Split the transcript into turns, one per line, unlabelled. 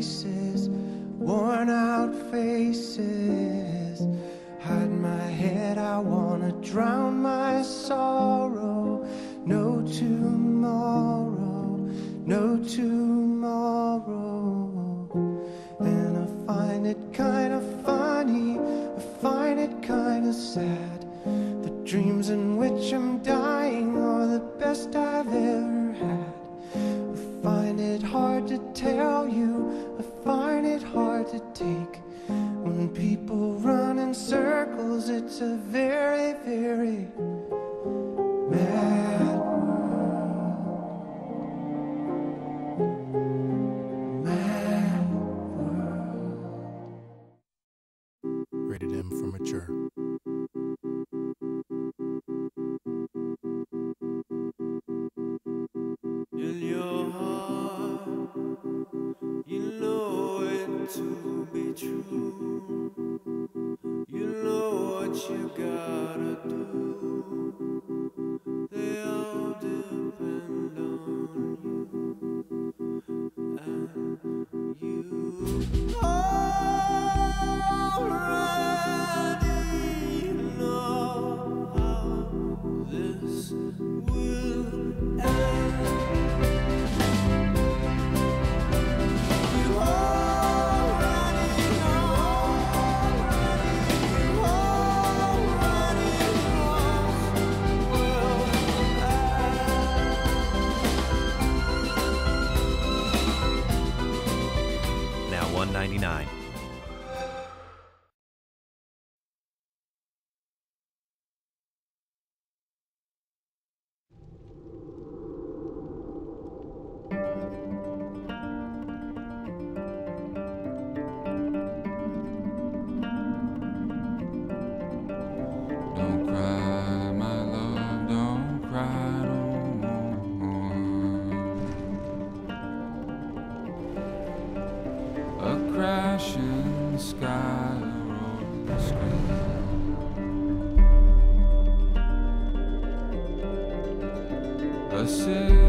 places, worn out faces. Hide my head, I wanna drown my sorrow. No tomorrow, no tomorrow. And I find it kinda funny, I find it kinda sad. The dreams in which I'm dying are the best I've ever had. I find it hard to tell you, I find it hard to take. When people run in circles, it's a very, very mad world. Mad world.
Rated M for mature.
They all depend on you. And you already know how this will end.
199.
A crashing sky, a rolling screen. A city